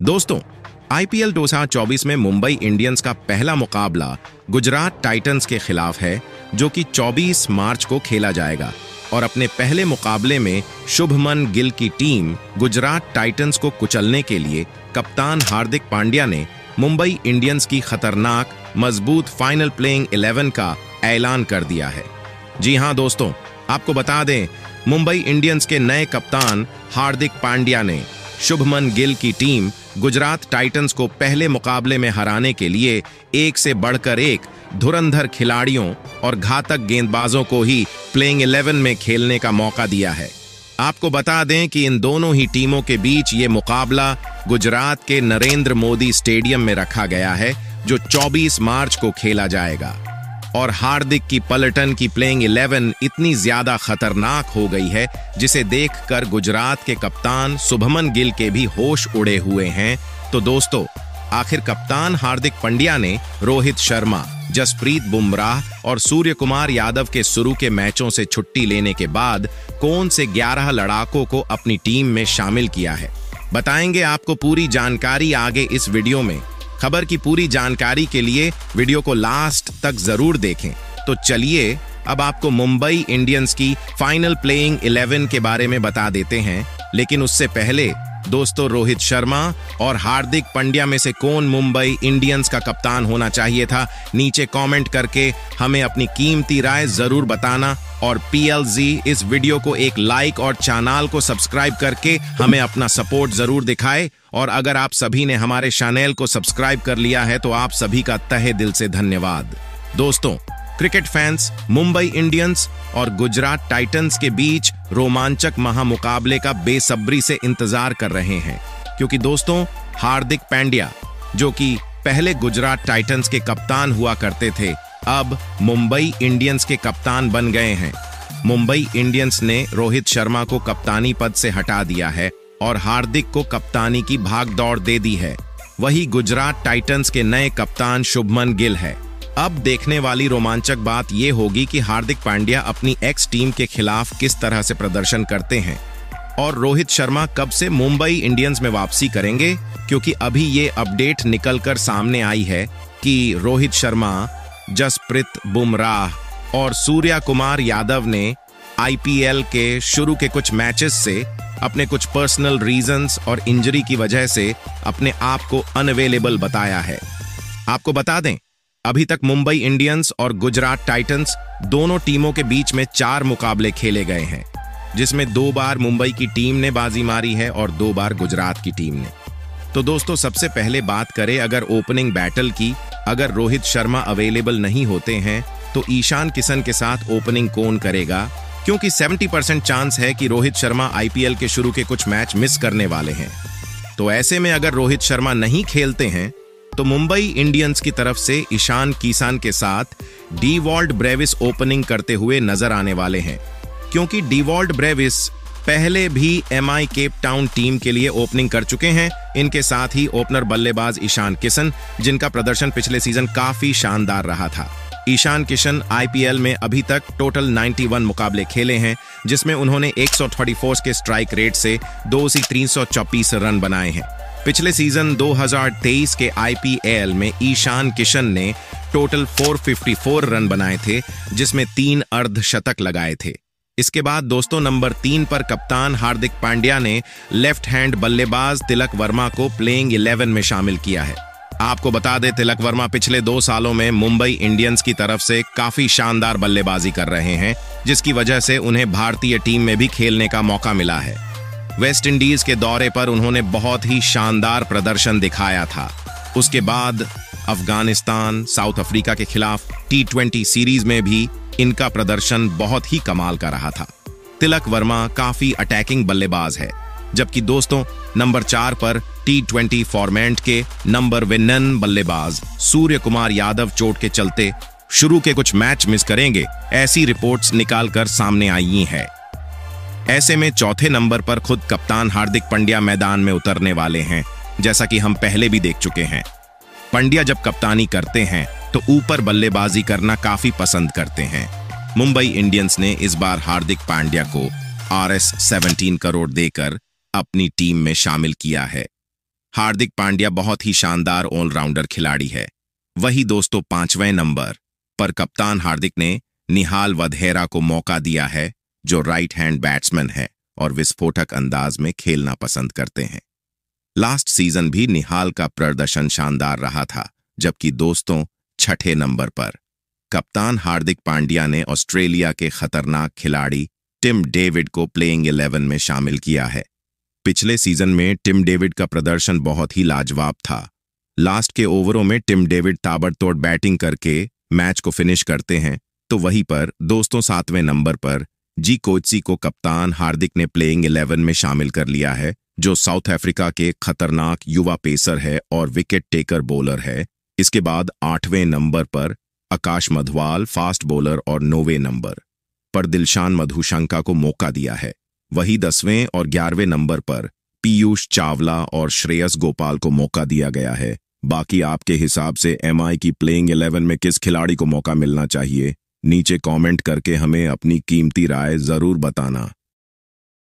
दोस्तों आईपीएल 2024 में मुंबई इंडियंस का पहला मुकाबला गुजरात टाइटंस के खिलाफ है, जो कि 24 मार्च को खेला जाएगा। और अपने पहले मुकाबले में शुभमन गिल की टीम गुजरात टाइटंस को कुचलने के लिए कप्तान हार्दिक पांड्या ने मुंबई इंडियंस की खतरनाक, मज़बूत फाइनल प्लेइंग 11 का ऐलान कर दिया है। जी हाँ दोस्तों, आपको बता दें, मुंबई इंडियंस के नए कप्तान हार्दिक पांड्या ने शुभमन गिल की टीम गुजरात टाइटंस को पहले मुकाबले में हराने के लिए एक से बढ़कर एक धुरंधर खिलाड़ियों और घातक गेंदबाजों को ही प्लेइंग 11 में खेलने का मौका दिया है। आपको बता दें कि इन दोनों ही टीमों के बीच ये मुकाबला गुजरात के नरेंद्र मोदी स्टेडियम में रखा गया है, जो 24 मार्च को खेला जाएगा। और हार्दिक की पलटन की प्लेइंग 11 इतनी ज़्यादा खतरनाक हो गई है, जिसे देखकर गुजरात के कप्तान शुभमन गिल के भी होश उड़े हुए हैं। तो दोस्तों, आखिर कप्तान हार्दिक पंड्या ने रोहित शर्मा, जसप्रीत बुमराह और सूर्य कुमार यादव के शुरू के मैचों से छुट्टी लेने के बाद कौन से 11 लड़ाकों को अपनी टीम में शामिल किया है? बताएँगे आपको पूरी जानकारी आगे इस वीडियो में। खबर की पूरी जानकारी के लिए वीडियो को लास्ट तक ज़रूर देखें। तो चलिए, अब आपको मुंबई इंडियंस की फाइनल प्लेइंग 11 के बारे में बता देते हैं, लेकिन उससे पहले दोस्तों रोहित शर्मा और हार्दिक पंड्या में से कौन मुंबई इंडियंस का कप्तान होना चाहिए था? नीचे कमेंट करके हमें अपनी कीमती राय ज़रूर बताना और पीएलजी इस वीडियो को एक लाइक और चैनल को सब्सक्राइब करके हमें अपना सपोर्ट ज़रूर दिखाए। और अगर आप सभी ने हमारे चैनल को सब्सक्राइब कर लिया है तो आप सभी का तहे दिल से धन्यवाद। दोस्तों क्रिकेट फैंस, मुंबई इंडियंस और गुजरात टाइटंस के बीच रोमांचक महामुकाबले का बेसब्री से इंतज़ार कर रहे हैं। क्योंकि दोस्तों, हार्दिक पांड्या, जो कि पहले गुजरात टाइटंस के कप्तान हुआ करते थे, अब मुंबई इंडियंस के कप्तान बन गए हैं। मुंबई इंडियंस ने रोहित शर्मा को कप्तानी पद से हटा दिया है और हार्दिक को कप्तानी की भाग दौड़ दे दी है। वही गुजरात टाइटंस के नए कप्तान शुभमन गिल है। अब देखने वाली रोमांचक बात यह होगी कि हार्दिक पांड्या अपनी एक्स टीम के खिलाफ किस तरह से प्रदर्शन करते हैं। और रोहित शर्मा कब से मुंबई इंडियंस में वापसी करेंगे, क्योंकि अभी ये अपडेट निकलकर सामने आई है कि रोहित शर्मा, जसप्रीत बुमराह और सूर्या कुमार यादव ने आईपीएल के शुरू के कुछ मैचेस से अपने कुछ पर्सनल रीजंस और इंजरी की वजह से अपने आप को अनअवेलेबल बताया है। आपको बता दें अभी तक मुंबई इंडियंस और गुजरात टाइटंस दोनों टीमों के बीच में चार मुकाबले खेले गए हैं, जिसमें दो बार मुंबई की टीम ने बाजी मारी है और दो बार गुजरात की टीम ने। तो दोस्तों, सबसे पहले बात करें अगर ओपनिंग बैटल की, अगर रोहित शर्मा अवेलेबल नहीं होते हैं तो ईशान किशन के साथ ओपनिंग कौन करेगा? क्योंकि 70 परसेंट चांस है कि रोहित शर्मा आईपीएल के शुरू के कुछ मैच मिस करने वाले हैं। तो ऐसे में अगर रोहित शर्मा नहीं खेलते हैं तो मुंबई इंडियंस की तरफ़ से ईशान किसान के साथ डीवॉल्ड ब्रेविस ओपनिंग करते हुए नज़र आने वाले हैं, क्योंकि डीवॉल्ड ब्रेविस पहले भी एमआई केप टाउन टीम के लिए ओपनिंग कर चुके हैं। इनके साथ ही ओपनर बल्लेबाज ईशान किशन, जिनका प्रदर्शन पिछले सीज़न काफ़ी शानदार रहा था। ईशान किशन आईपीएल में अभी तक टोटल 91 मुकाबले खेले हैं, जिसमें उन्होंने 134 के स्ट्राइक रेट से दो सी तीन रन बनाए हैं। पिछले सीज़न 2023 के आईपीएल में ईशान किशन ने टोटल 454 रन बनाए थे, जिसमें तीन अर्धशतक लगाए थे। इसके बाद दोस्तों नंबर तीन पर कप्तान हार्दिक पांड्या ने लेफ़्ट हैंड बल्लेबाज तिलक वर्मा को प्लेइंग 11 में शामिल किया है। आपको बता दें, तिलक वर्मा पिछले दो सालों में मुंबई इंडियंस की तरफ़ से काफ़ी शानदार बल्लेबाजी कर रहे हैं, जिसकी वजह से उन्हें भारतीय टीम में भी खेलने का मौका मिला है। वेस्ट इंडीज के दौरे पर उन्होंने बहुत ही शानदार प्रदर्शन दिखाया था। उसके बाद अफ़गानिस्तान, साउथ अफ्रीका के खिलाफ टी सीरीज़ में भी इनका प्रदर्शन बहुत ही कमाल का रहा था। तिलक वर्मा काफ़ी अटैकिंग बल्लेबाज है, जबकि दोस्तों, नंबर चार पर टी ट्वेंटी फॉर्मेट के नंबर विनन बल्लेबाज सूर्य कुमार यादव चोट के चलते शुरू के कुछ मैच मिस करेंगे, ऐसी रिपोर्ट्स निकालकर सामने आई हैं। ऐसे में चौथे नंबर पर खुद कप्तान हार्दिक पंड्या मैदान में उतरने वाले हैं, जैसा कि हम पहले भी देख चुके हैं। पंड्या जब कप्तानी करते हैं तो ऊपर बल्लेबाजी करना काफ़ी पसंद करते हैं। मुंबई इंडियंस ने इस बार हार्दिक पांड्या को आर एस सेवनटीन करोड़ देकर अपनी टीम में शामिल किया है। हार्दिक पांड्या बहुत ही शानदार ऑलराउंडर खिलाड़ी है। वही दोस्तों पाँचवें नंबर पर कप्तान हार्दिक ने निहाल वधेरा को मौका दिया है जो राइट हैंड बैट्समैन है और विस्फोटक अंदाज में खेलना पसंद करते हैं। लास्ट सीज़न भी निहाल का प्रदर्शन शानदार रहा था, जबकि दोस्तों, छठे नंबर पर। कप्तान हार्दिक पांड्या ने ऑस्ट्रेलिया के खतरनाक खिलाड़ी टिम डेविड को प्लेइंग इलेवन में शामिल किया है। पिछले सीज़न में टिम डेविड का प्रदर्शन बहुत ही लाजवाब था। लास्ट के ओवरों में टिम डेविड ताबड़तोड़ बैटिंग करके मैच को फिनिश करते हैं तो वहीं पर दोस्तों सातवें नंबर पर जी कोचसी को कप्तान हार्दिक ने प्लेइंग इलेवन में शामिल कर लिया है, जो साउथ अफ्रीका के खतरनाक युवा पेसर है और विकेट टेकर बॉलर है। इसके बाद आठवें नंबर पर आकाश मधवाल फास्ट बॉलर और नौवे नंबर पर दिलशान मधुशंका को मौका दिया है। वही दसवें और ग्यारहवें नंबर पर पीयूष चावला और श्रेयस गोपाल को मौका दिया गया है। बाकी आपके हिसाब से एमआई की प्लेइंग इलेवन में किस खिलाड़ी को मौका मिलना चाहिए? नीचे कमेंट करके हमें अपनी कीमती राय ज़रूर बताना।